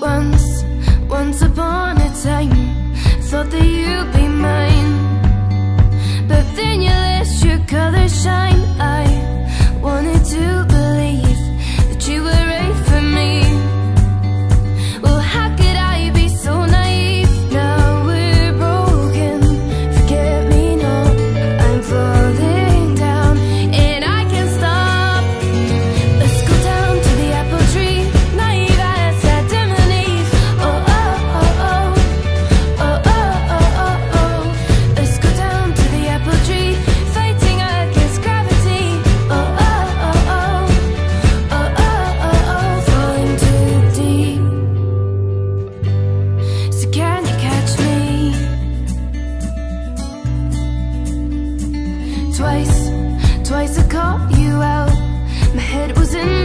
Once, once upon a time. Thought that you twice Twice I caught you out. My head was in